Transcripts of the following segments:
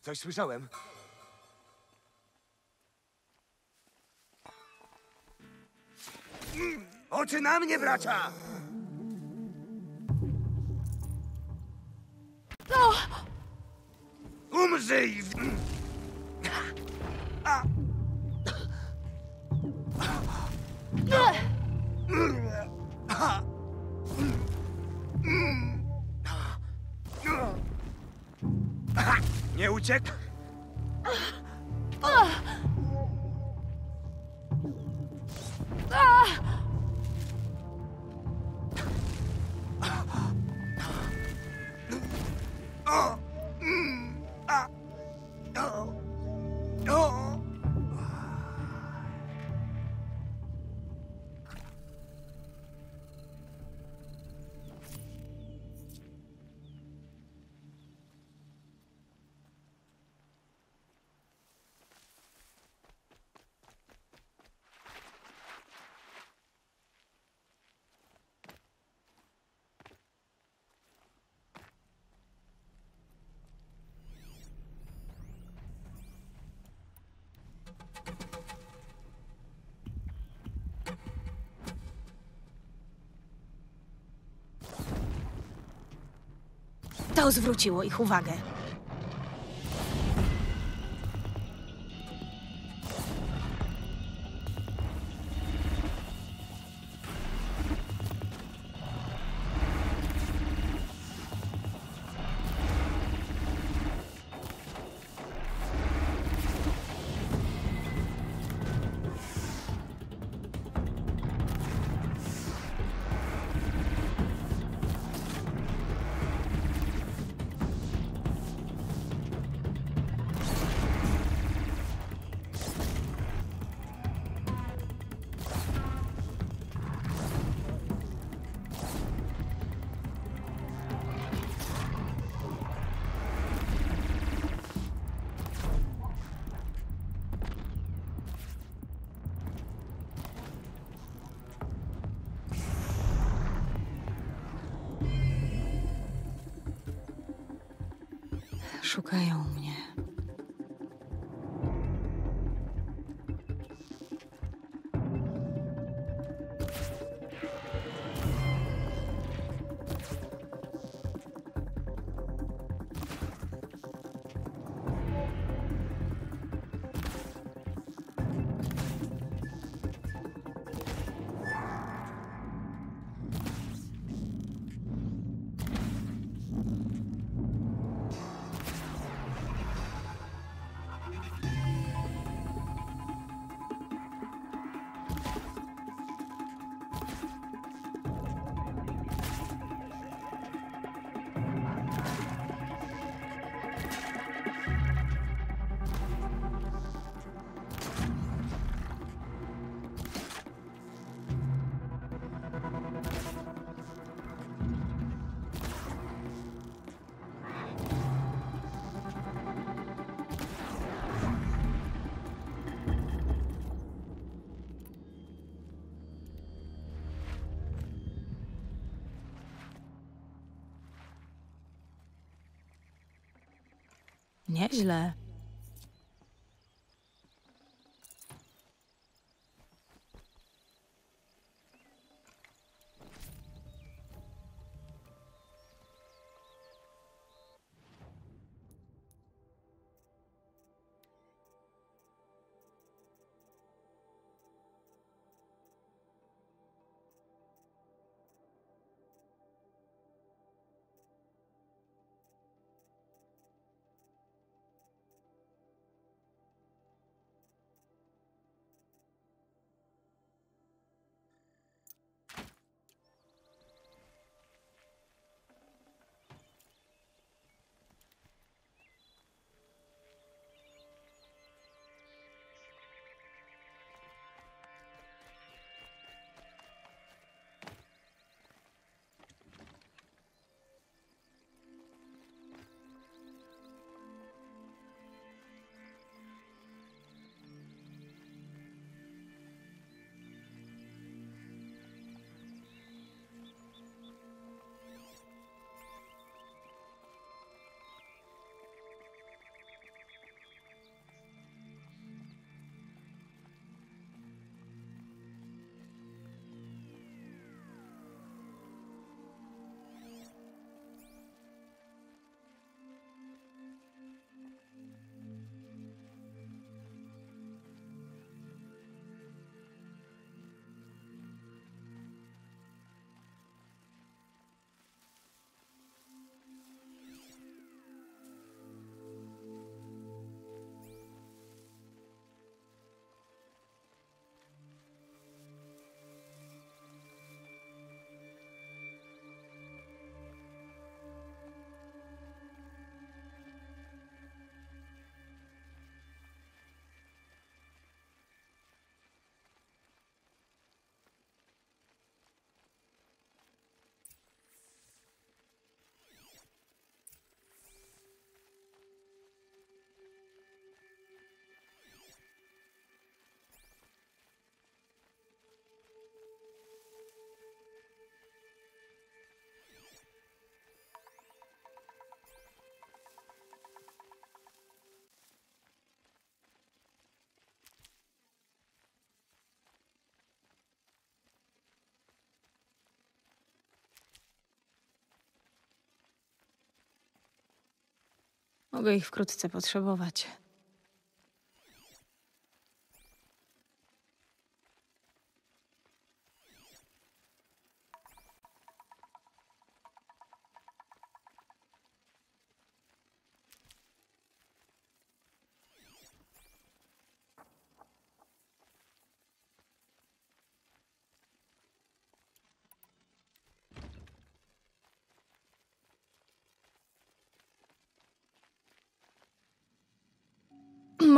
Coś słyszałem. Oczy na mnie, bracia! Umrzyj! W- Nie uciekł? O! To zwróciło ich uwagę. Szukają mnie. Nieźle. Mogę ich wkrótce potrzebować.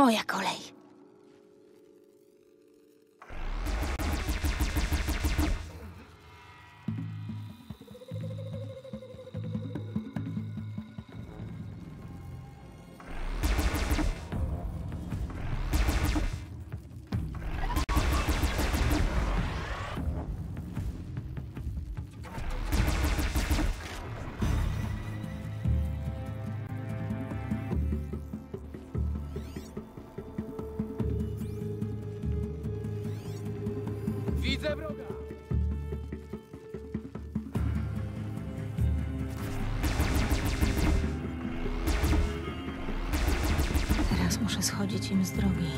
Moja kolej. Schodzić im z drogi.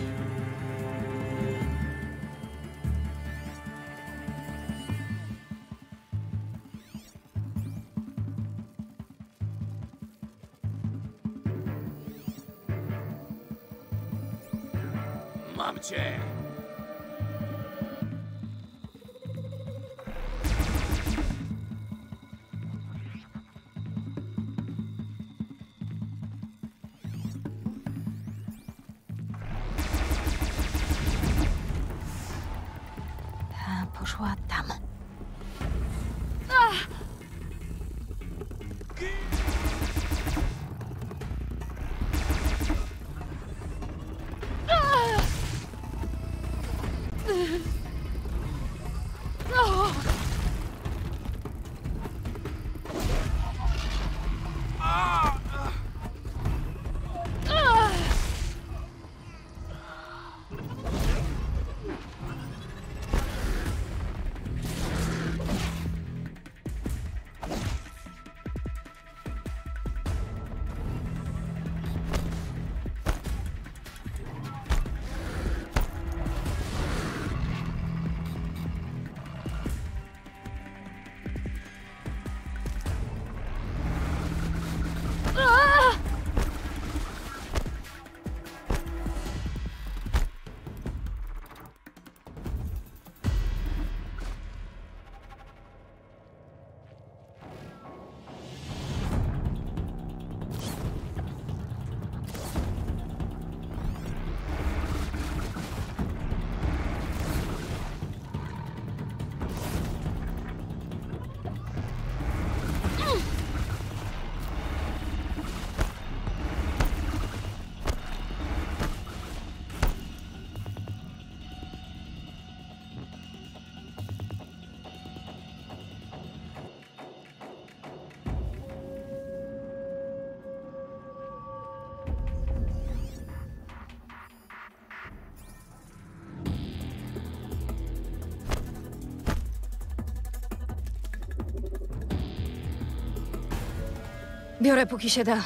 Biorę póki się da.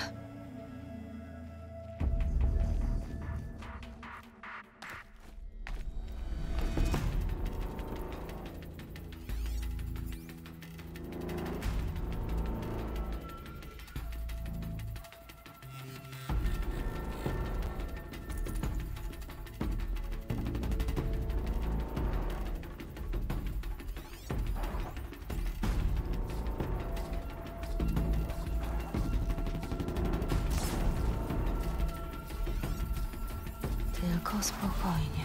Spokojnie.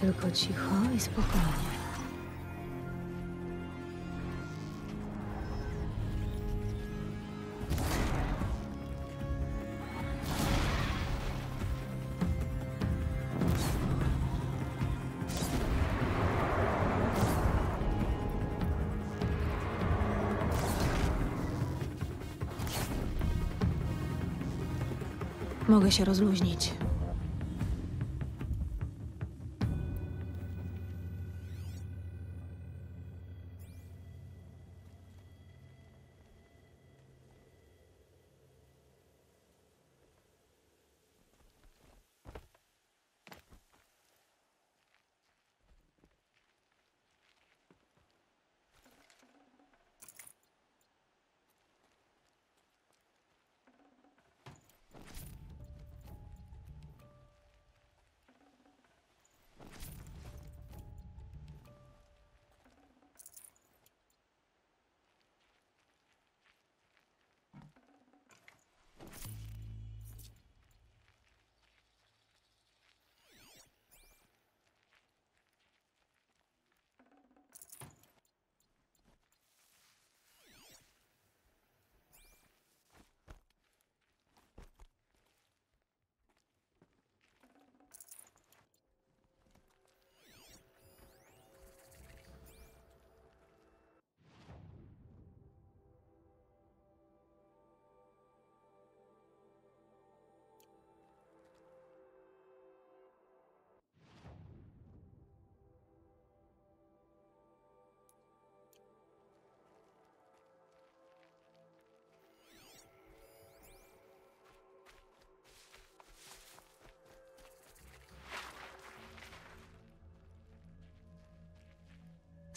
Tylko cicho i spokojnie. Mogę się rozluźnić.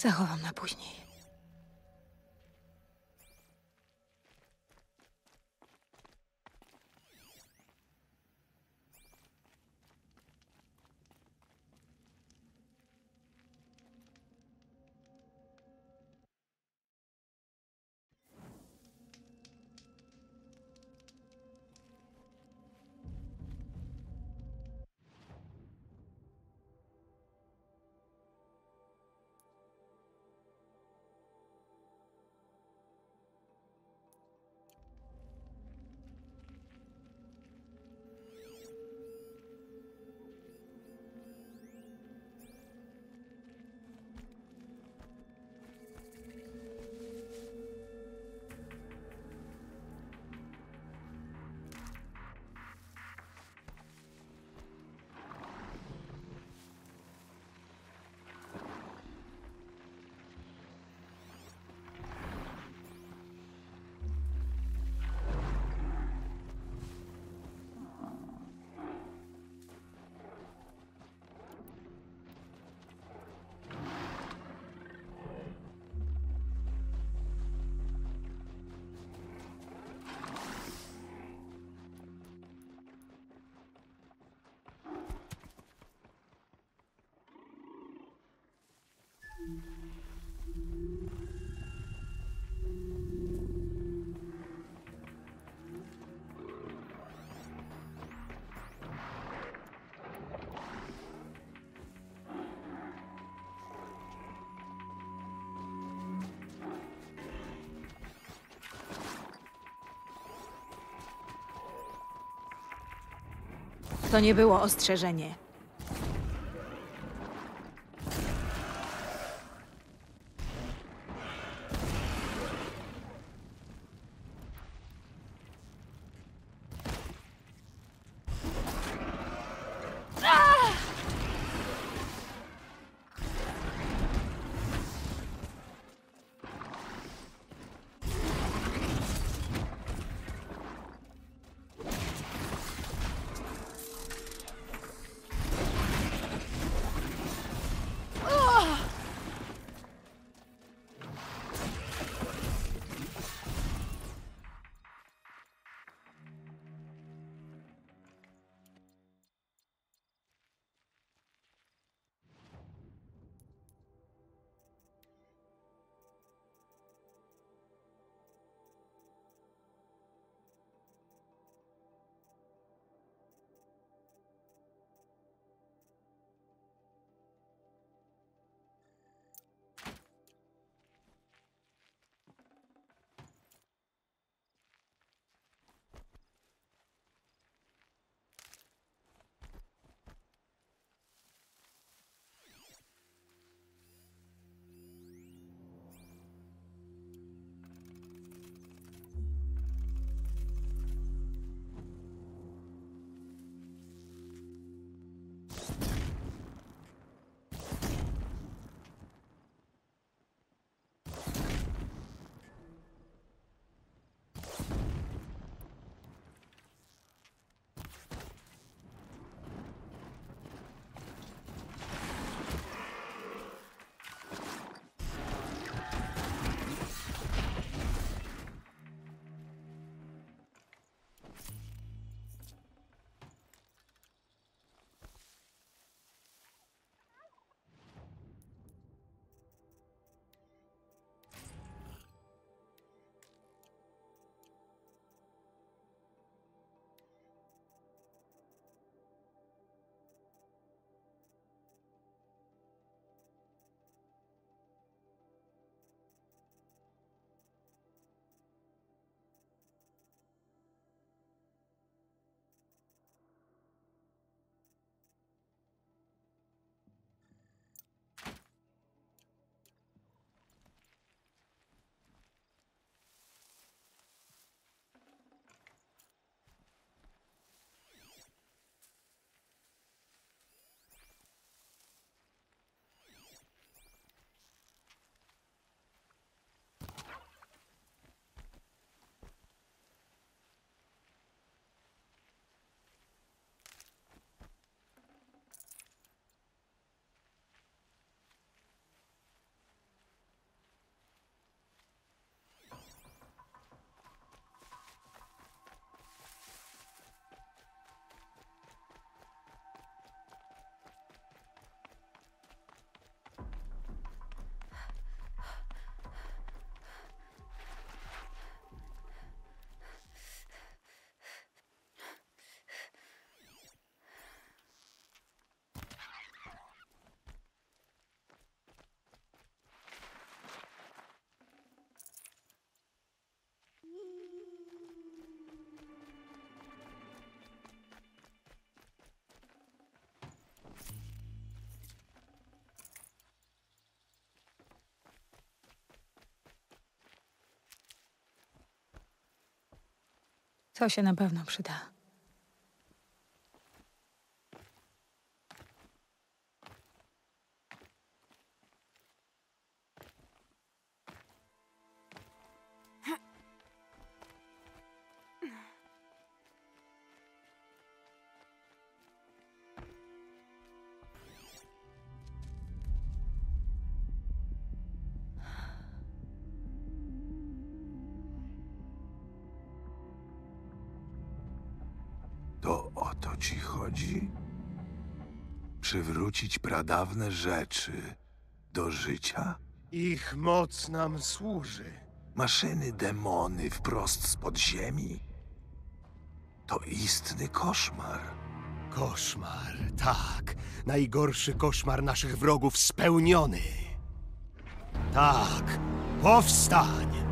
Zachowam na później. To nie było ostrzeżenie. To się na pewno przyda. To o to ci chodzi? Przywrócić pradawne rzeczy do życia? Ich moc nam służy. Maszyny demony wprost z podziemi? To istny koszmar. Koszmar, tak. Najgorszy koszmar naszych wrogów spełniony. Tak, powstań!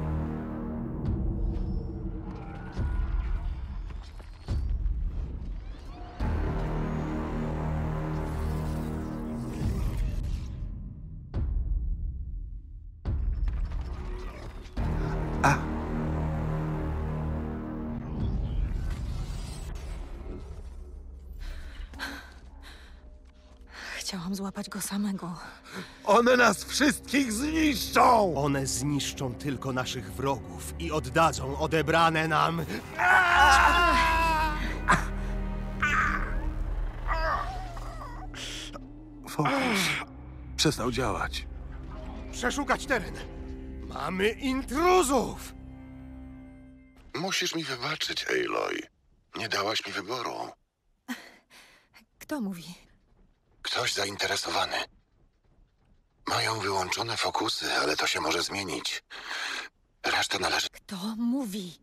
Samego. One nas wszystkich zniszczą! One zniszczą tylko naszych wrogów i oddadzą odebrane nam. Fokus przestał działać. Przeszukać teren. Mamy intruzów! Musisz mi wybaczyć, Aloy. Nie dałaś mi wyboru. Kto mówi? Ktoś zainteresowany. Mają wyłączone fokusy, ale to się może zmienić. Resztę należy. Kto mówi?